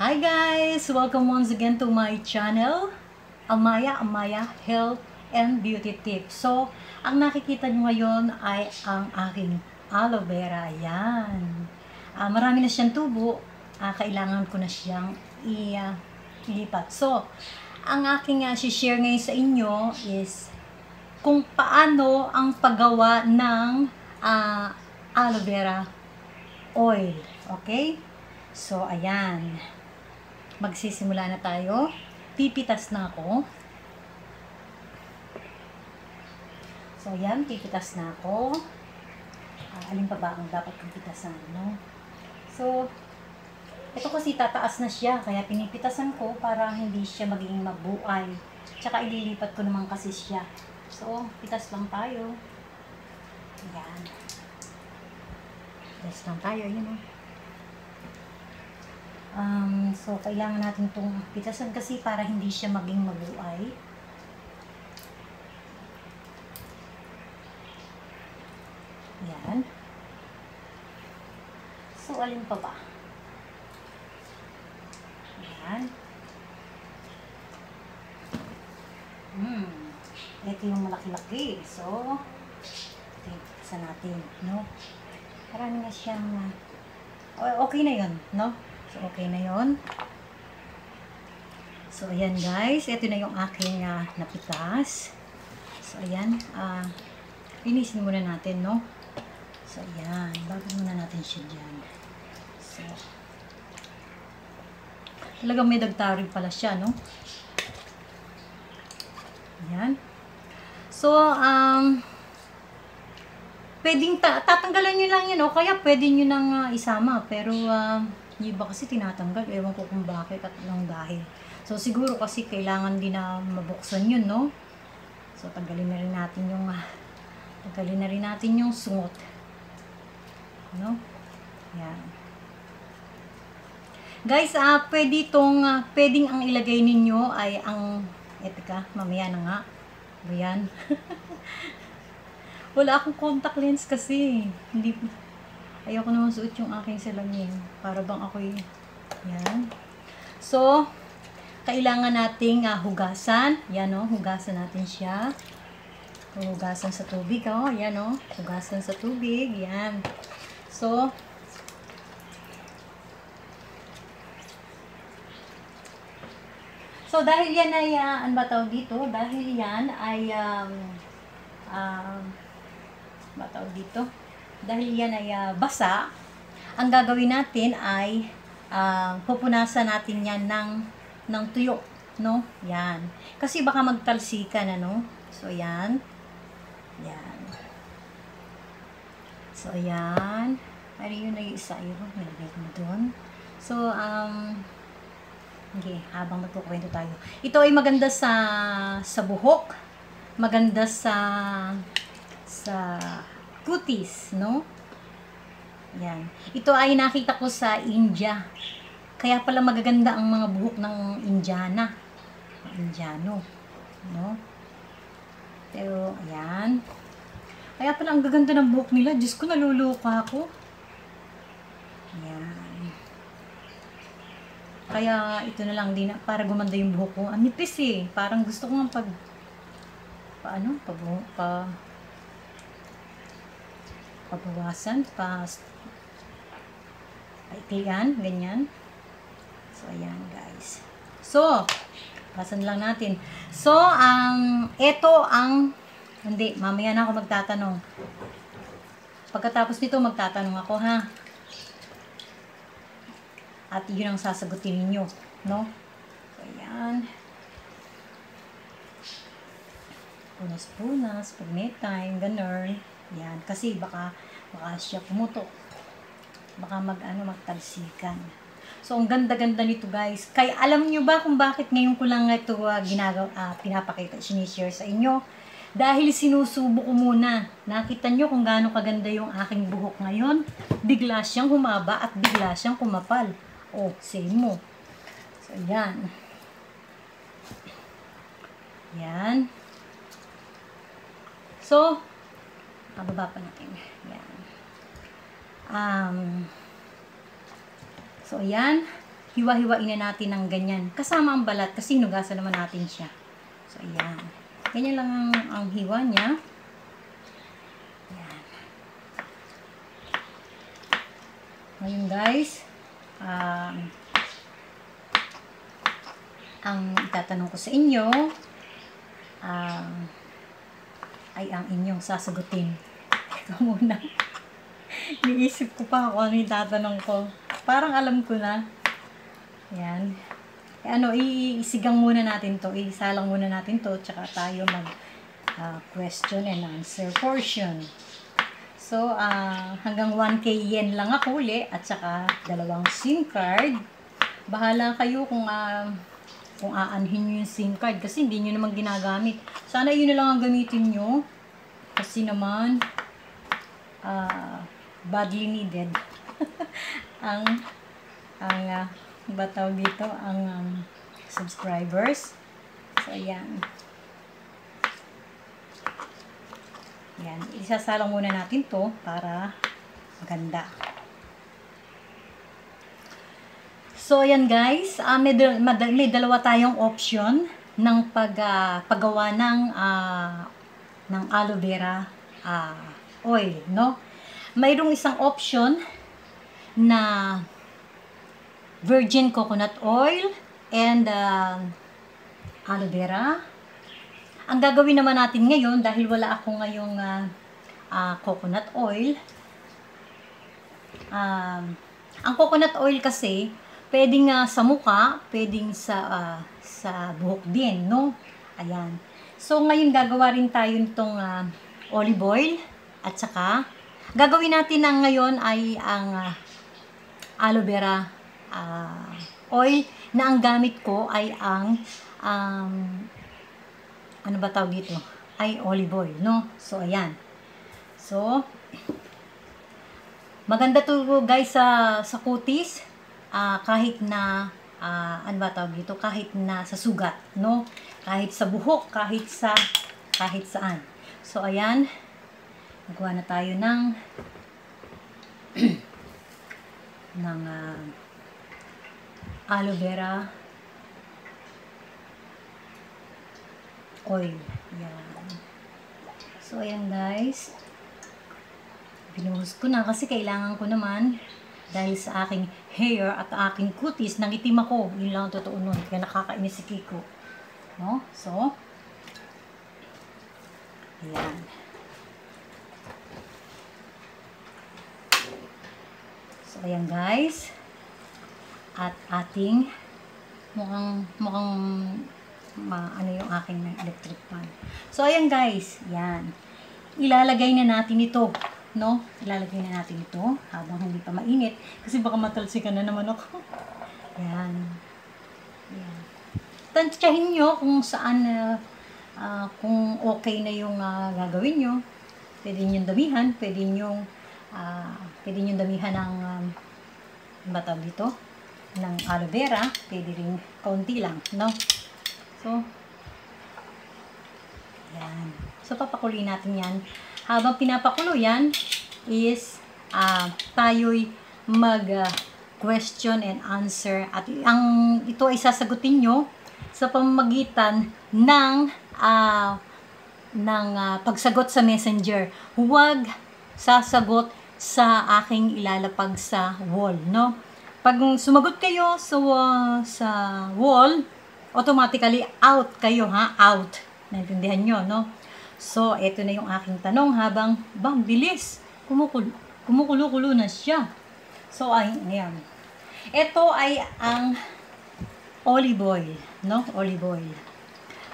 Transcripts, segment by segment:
Hi guys! Welcome once again to my channel, Amaya Amaya Health and Beauty Tips. So, ang nakikita nyo ngayon ay ang aking aloe vera. Yan. Ah, marami na siyang tubo. Ah, kailangan ko na siyang i- ah, ilipat. So, ang aking uh, share ngayon sa inyo is kung paano ang paggawa ng ah, aloe vera oil. Okay? So, ayan. Magsisimula na tayo. Pipitas na ako. So, ayan. Pipitas na ako. Ah, alin pa ba ang dapat kong pitasan, no? So, ito kasi tataas na siya. Kaya pinipitasan ko para hindi siya maging mabuay. Tsaka ililipat ko naman kasi siya. So, pitas lang tayo. Ayan. Pitas lang tayo, yun o. Um, so, kailangan natin itong pitasan kasi para hindi siya maging mabuay. Yan. So, alin pa ba? Yan. Hmm. Ito yung malaki-laki. So, ito pitasan natin, no? Marami na siyang, uh, okay na yun, no? So, okay na yon. So, ayan guys. Ito na yung aking uh, napitas. So, ayan. Uh, linisin muna natin, no? So, ayan. Bagay muna natin siya dyan. So, talagang may dagtarin pala siya, no? Ayan. So, um, pwedeng ta tatanggalan nyo lang yun, o kaya pwede nyo nang uh, isama. Pero, um, yung iba kasi tinatanggal. Ewan ko kung bakit at anong dahil. So, siguro kasi kailangan din na mabuksan yun, no? So, tanggalin na rin natin yung, uh, tanggalin na rin natin yung sungot. No? Yan. Guys, ah, uh, pwede itong, uh, pwedeng ang ilagay ninyo ay ang, eto ka, mamaya na nga. Ayan. Wala akong contact lens kasi. Hindi, Ayoko naman suot yung aking salamin. Para bang ako'y, yan. So, kailangan nating uh, hugasan. Yan o, oh, hugasan natin siya. Hugasan sa tubig, oh. Yan o, oh, hugasan sa tubig. Yan. So, So, dahil yan ay, uh, ano ba tawag dito? Dahil yan ay, um, um, ba tawag dito? Dahil yan ay uh, basa, ang gagawin natin ay uh, pupunasan natin yan ng, ng tuyo, no? Yan. Kasi baka magtalsikan, ano? So, yan. Yan. So, yan. Ano yun na yung isa yun? Nilagay ko doon. So, um, okay, habang magkukwento tayo. Ito ay maganda sa sa buhok. Maganda sa sa cuties, no? Yan. Ito ay nakita ko sa India. Kaya pala magaganda ang mga buhok ng Indiana. Indiano. No? Pero, ayan. Kaya pala ang gaganda ng buhok nila. Diyos ko, naluluka ako. Ayan. Kaya, ito na lang din para gumanda yung buhok ko. Ang nipis eh. Parang gusto ko nga pag paano? Pag, pa, pabawasan, pa paiklian, ganyan. So, ayan guys. So, basan lang natin. So, ang, ito ang, hindi, mamaya na ako magtatanong. Pagkatapos nito, magtatanong ako, ha? At yun ang sasagutin ninyo, no? So, ayan. Punas-punas, pag may time, ganun. Yan, kasi baka, baka siya pumutok. Baka mag, ano, magtalsikan. So, ang ganda-ganda nito guys. Kaya alam nyo ba kung bakit ngayon ko lang ito uh, ginagawa, uh, pinapakita, sinishare sa inyo? Dahil sinusubo ko muna. Nakita nyo kung gaano kaganda yung aking buhok ngayon. Bigla siyang humaba at bigla siyang kumapal. Oh, same mo. So, yan. Yan. So, Pababa pa natin. Yan. Um, so, ayan. hiwa-hiwain na natin ng ganyan. Kasama ang balat kasi hinugasan naman natin siya. So, ayan. Ganyan lang ang, ang hiwa niya. Ayan. Ngayon guys, um, ang itatanong ko sa inyo, um, ay ang inyong sasagutin. Ito muna. Niisip ko pa kung ano yung tatanong ko. Parang alam ko na. Yan. Eh, ano, iisigang muna natin to. Isalang muna natin to. Tsaka tayo mag uh, question and answer portion. So, uh, hanggang 1K yen lang ako uli. At saka dalawang SIM card. Bahala kayo kung uh, kung aanhin nyo yung SIM card kasi hindi nyo naman ginagamit. Sana yun na lang ang gamitin nyo. Kasi naman uh, badly needed. Ang ang uh, ba dito? Ang um, subscribers. So ayan. Yan isasalang muna natin to para maganda so ayan guys uh, may, may dalawa tayong option ng pag uh, paggawa ng uh, ng aloe vera uh, oil no mayroong isang option na virgin coconut oil and uh, aloe vera. Ang gagawin naman natin ngayon, dahil wala ako ngayong uh, uh, coconut oil, um, ang coconut oil kasi, pwedeng uh, sa muka, pwedeng sa, uh, sa buhok din, no? Ayan. So, ngayon gagawa rin tayo nitong uh, olive oil at saka Gagawin natin ng ngayon ay ang uh, aloe vera uh, oil na ang gamit ko ay ang um, ano ba tawag dito? Ay olive oil, no? So, ayan. So, maganda to guys sa, sa kutis uh, kahit na uh, ano ba tawag dito? Kahit na sa sugat, no? Kahit sa buhok, kahit sa kahit saan. So, ayan. Nagawa na tayo ng ng uh, aloe vera oil. Yan. So, ayan guys. Binuhos ko na kasi kailangan ko naman dahil sa aking hair at aking kutis, nangitim ako. Yun lang ang totoo nun. Kaya nakakainis si Kiko. No? So, ayan. So, ayan guys. At ating mukhang, mukhang ma, ano yung aking electric fan. So, ayan guys. Yan. Ilalagay na natin ito. No? Ilalagay na natin ito habang hindi pa mainit. Kasi baka matalsikan na naman ako. Yan. Yan. Tansyahin nyo kung saan uh, uh, kung okay na yung uh, gagawin nyo. Pwede nyo damihan. Pwede nyo uh, pwede nyo damihan ng um, bataw dito ng aloe vera pwede rin kaunti lang no so yan so papakuloy natin yan habang pinapakulo yan is uh, tayo'y mag uh, question and answer at ang ito ay sasagutin nyo sa pamamagitan ng uh, ng uh, pagsagot sa messenger huwag sasagot sa aking ilalapag sa wall, no? Pag sumagot kayo sa, uh, sa wall, automatically out kayo, ha? Out. Naintindihan nyo, no? So, ito na yung aking tanong habang, bang, bilis. Kumukulo, kumukulo-kulo na siya. So, ay, ayan. Ito ay ang olive oil, no? Olive oil.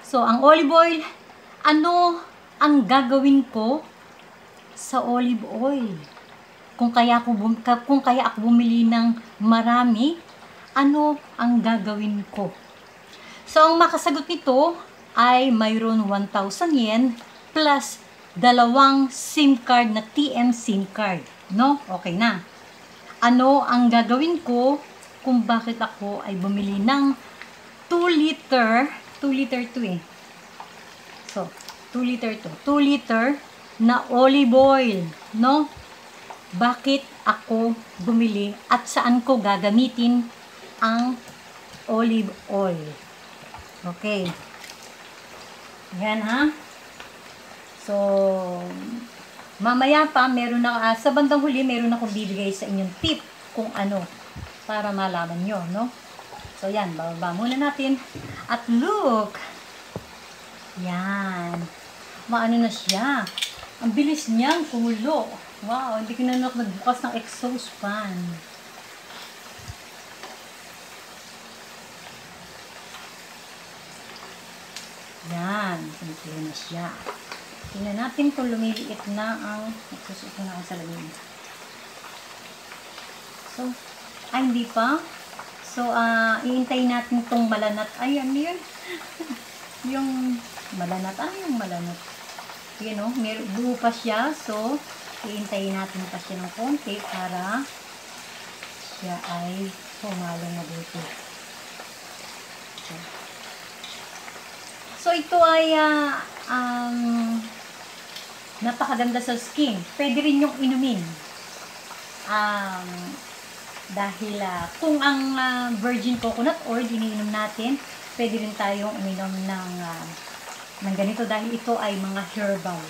So, ang olive oil, ano ang gagawin ko sa olive oil? Kung kaya ako kung kaya ako bumili ng marami, ano ang gagawin ko? So, ang makasagot nito ay mayroon 1,000 yen plus dalawang SIM card na TM SIM card. No? Okay na. Ano ang gagawin ko kung bakit ako ay bumili ng 2 liter, 2 liter to eh. So, 2 liter to. 2 liter na olive oil. No? bakit ako bumili at saan ko gagamitin ang olive oil. Okay. Yan ha. So, mamaya pa, meron na, ah, sa bandang huli, meron akong bibigay sa inyong tip kung ano, para malaman nyo, no? So, yan, bababa muna natin. At look! Yan. Maano na siya. Ang bilis niyang kumulo. Wow, hindi ko na nagbukas ng exhaust fan. Yan, simple na siya. Tingnan natin kung lumiliit na ang ko na ang salamin. So, ay hindi pa. So, ah, iintay natin tong malanat. Ay, ano yun? yung malanat. Ano yung malanat? Yan o, may buo pa siya. So, iintayin natin pa siya ng konti para siya ay humalong mabuti. So, ito ay ah, um, napakaganda sa skin. Pwede rin yung inumin. Um, dahil ah, kung ang ah, virgin coconut oil iniinom natin, pwede rin tayong uminom ng, ah, ng ganito dahil ito ay mga herbal.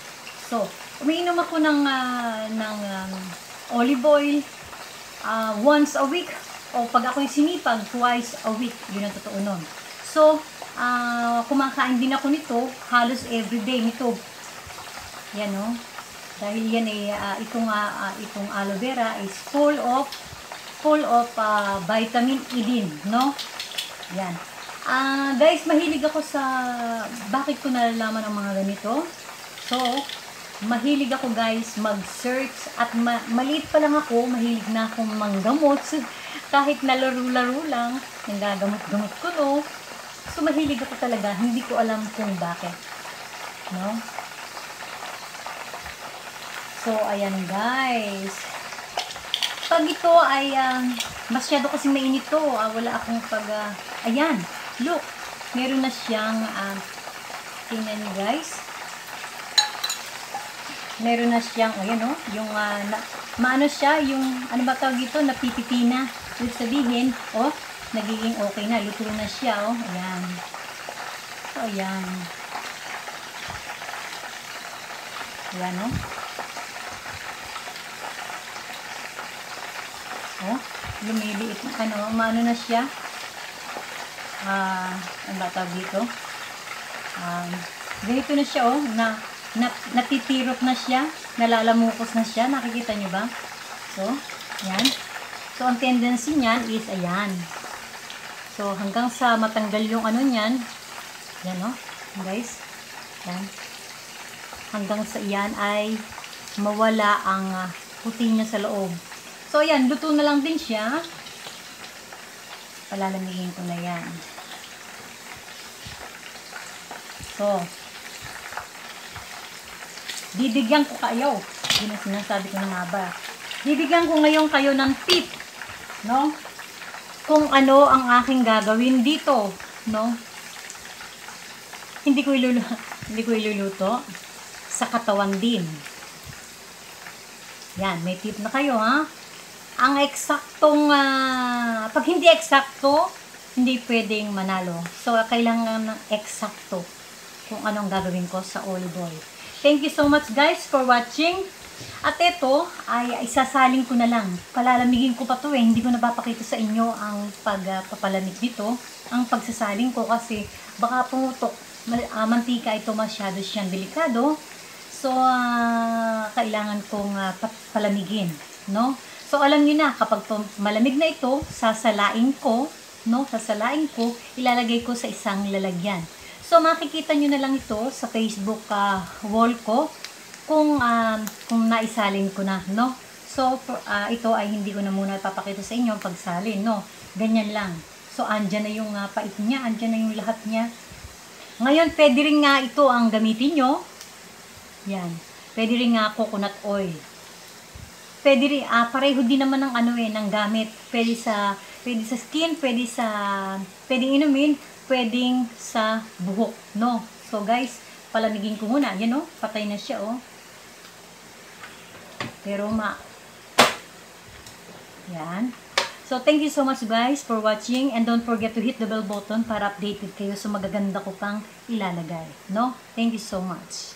So, umiinom ako ng, ah, ng um, olive oil ah, once a week o pag ako'y sinipag, twice a week. Yun ang totoo nun. So, ah, kumakain din ako nito halos everyday nito. Yan o. Dahil yan ay ah, itong ah, ah, itong aloe vera is full of full of ah, vitamin E din, no? Yan. Ah, guys, mahilig ako sa bakit ko nalalaman ang mga ganito. So, mahilig ako guys mag-search at ma maliit pa lang ako, mahilig na akong manggamot. Kahit nalaro-laro lang, nagagamot-gamot ko no. So, mahilig ako talaga. Hindi ko alam kung bakit. No? So, ayan guys. Pag ito ay um, masyado kasing mainit to, ah, wala akong pag, ah, ayan, look, meron na siyang, uh, tingnan niyo guys, meron na siyang, ayan o, oh, yung, uh, na, maano siya, yung, ano ba tawag ito, napipiti na, ibig sabihin, oh, nagiging okay na, luto na siya, oh, ayan, so, ayan, ayan, oh, Oh, lumiliit na ano, maano na siya. Ah, uh, ang bata dito. Um, ganito na siya oh, na, na natitirok na siya, nalalamukos na siya, nakikita niyo ba? So, yan. So, ang tendency niyan is ayan. So, hanggang sa matanggal yung ano niyan, yan oh, guys. Yan. Hanggang sa iyan ay mawala ang uh, puti niya sa loob. So, ayan, luto na lang din siya. Palalamigin ko na yan. So, bibigyan ko kayo. Yun ang sinasabi ko na nga ba. Bibigyan ko ngayon kayo ng tip. No? Kung ano ang aking gagawin dito. No? Hindi ko iluluto. Hindi ko iluluto. Sa katawan din. Yan, may tip na kayo ha ang eksaktong, uh, pag hindi eksakto, hindi pwedeng manalo. So, kailangan ng eksakto kung anong gagawin ko sa olive oil. Thank you so much guys for watching. At ito ay isasaling ko na lang. Palalamigin ko pa to eh. Hindi ko napapakita sa inyo ang pagpapalamig uh, dito. Ang pagsasaling ko kasi baka pumutok. Uh, mantika ito masyado siyang delikado. So, uh, kailangan kong uh, palamigin. No? So, alam niyo na, kapag malamig na ito, sasalain ko, no? Sasalain ko, ilalagay ko sa isang lalagyan. So, makikita niyo na lang ito sa Facebook uh, wall ko kung, uh, kung naisalin ko na, no? So, uh, ito ay hindi ko na muna papakita sa inyo pagsalin, no? Ganyan lang. So, andyan na yung uh, pait niya, andyan na yung lahat niya. Ngayon, pwede rin nga ito ang gamitin nyo. Yan. Pwede rin nga coconut oil pwede rin, ah, pareho din naman ng ano eh, ng gamit. Pwede sa, pwede sa skin, pwede sa, pwedeng inumin, pwedeng sa buhok, no? So guys, palamigin ko muna. Yan oh, patay na siya oh. Pero ma, yan. So, thank you so much guys for watching and don't forget to hit the bell button para updated kayo sa magaganda ko pang ilalagay. No? Thank you so much.